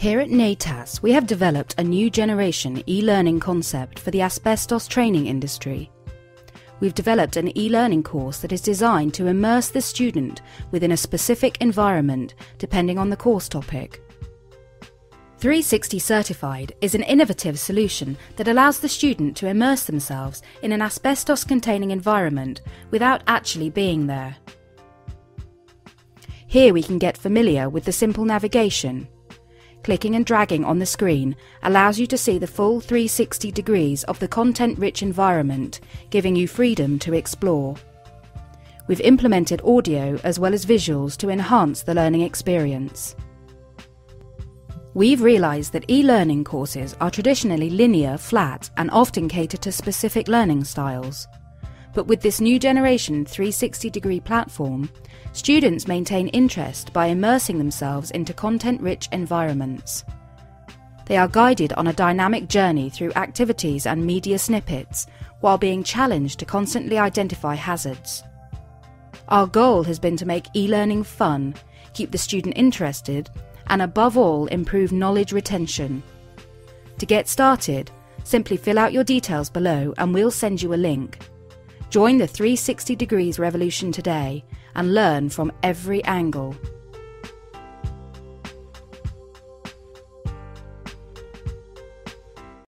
Here at NATAS, we have developed a new generation e-learning concept for the asbestos training industry. We've developed an e-learning course that is designed to immerse the student within a specific environment depending on the course topic. 360 Certified is an innovative solution that allows the student to immerse themselves in an asbestos containing environment without actually being there. Here we can get familiar with the simple navigation. Clicking and dragging on the screen allows you to see the full 360 degrees of the content-rich environment, giving you freedom to explore. We've implemented audio as well as visuals to enhance the learning experience. We've realised that e-learning courses are traditionally linear, flat and often cater to specific learning styles. But with this new generation 360 degree platform, students maintain interest by immersing themselves into content rich environments. They are guided on a dynamic journey through activities and media snippets while being challenged to constantly identify hazards. Our goal has been to make e learning fun, keep the student interested, and above all, improve knowledge retention. To get started, simply fill out your details below and we'll send you a link. Join the 360 Degrees revolution today and learn from every angle.